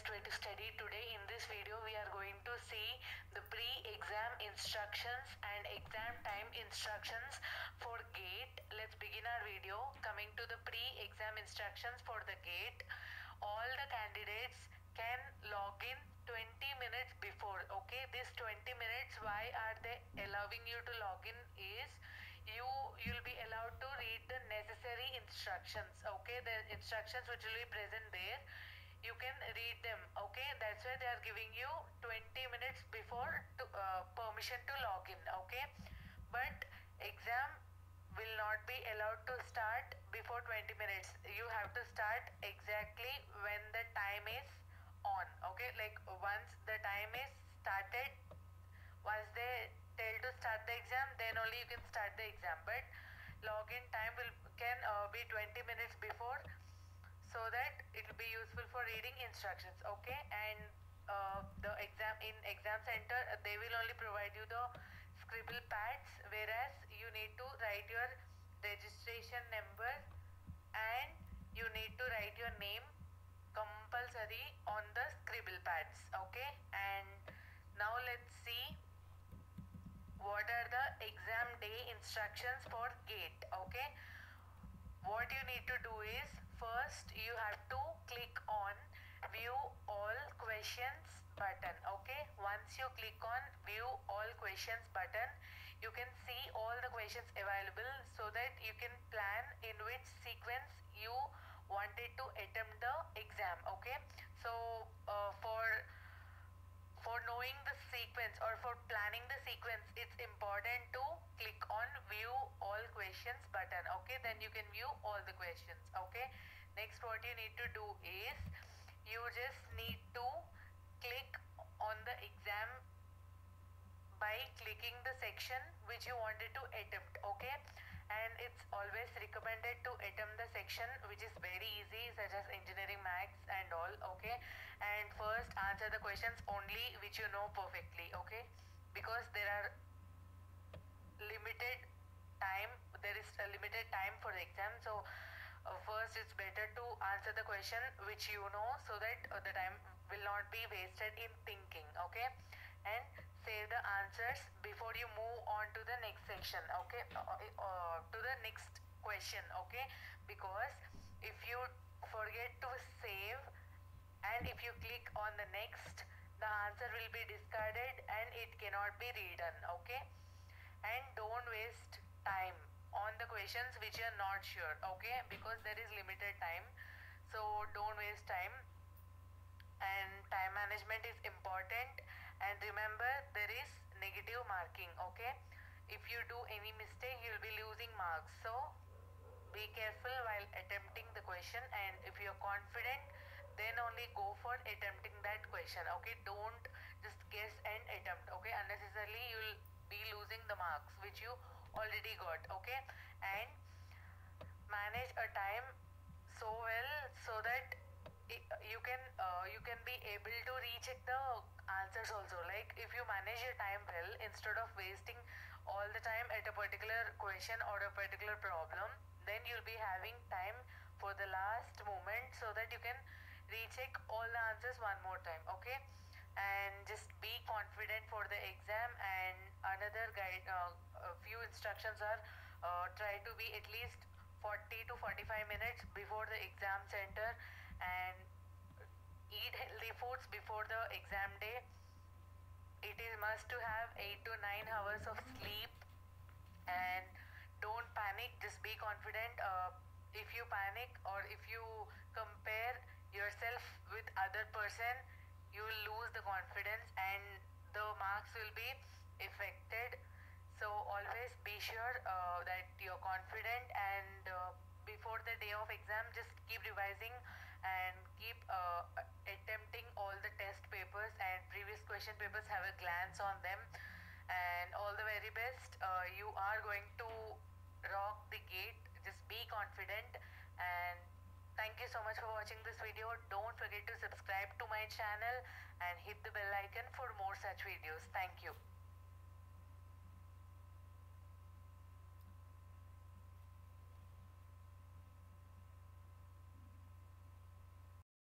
to study. Today in this video we are going to see the pre-exam instructions and exam time instructions for GATE. Let's begin our video. Coming to the pre-exam instructions for the GATE. All the candidates can log in 20 minutes before. Okay, this 20 minutes why are they allowing you to log in is you you'll be allowed to read the necessary instructions okay the instructions which will be present there you can read them okay? That's why they are giving you 20 minutes before to, uh, permission to log in okay? But exam will not be allowed to start before 20 minutes. You have to start exactly when the time is on okay? Like once the time is started once they tell to start the exam then only you can start the exam. But login time will can uh, be 20 minutes so that it will be useful for reading instructions okay? And uh, the exam in exam center uh, they will only provide you the scribble pads whereas you need to write your registration number and you need to write your name compulsory on the scribble pads okay? And now let's see what are the exam day instructions for gate okay what you need to do is first you have to click on view all questions button okay? Once you click on view all questions button you can see all the questions available so that you can plan in which sequence you wanted to attempt the exam okay? So uh, for for knowing the sequence or for planning the sequence it's important to click on view all questions button okay? Then you can view all the questions okay? Next what you need to do is you just need to click on the exam by clicking the section which you wanted to attempt okay? And it's always recommended to attempt the section which is very easy such as engineering maths and all okay? And first answer the questions only which you know perfectly okay? Because there are limited time there is a limited time for the exam. So uh, first it's better to answer the question which you know so that uh, the time will not be wasted in thinking okay? And save the answers before you move on to the next section okay? Uh, uh, to the next question okay? Because if you forget to save and if you click on the next the answer will be discarded and it cannot be redone okay and don't waste time on the questions which you are not sure okay? Because there is limited time. So don't waste time. And time management is important. And remember there is negative marking okay? If you do any mistake you will be losing marks. So be careful while attempting the question. And if you are confident then only go for attempting that question okay? Don't just guess and attempt okay? Unnecessarily you will be losing the marks which you already got okay? And manage a time so well so that you can uh, you can be able to recheck the answers also. Like if you manage your time well instead of wasting all the time at a particular question or a particular problem then you'll be having time for the last moment so that you can recheck all the answers one more time okay and just be confident for the exam. And another guide uh, a few instructions are uh, try to be at least 40 to 45 minutes before the exam center and eat healthy foods before the exam day. It is must to have 8 to 9 hours of sleep. And don't panic just be confident. Uh, if you panic or if you compare yourself with other person you will lose the confidence and the marks will be affected. So always be sure uh, that you're confident and uh, before the day of exam just keep revising and keep uh, attempting all the test papers and previous question papers have a glance on them. And all the very best. Uh, you are going to rock the gate. Just be confident and thank you so much for watching this video. Don't forget to subscribe to my channel and hit the bell icon for more such videos. Thank you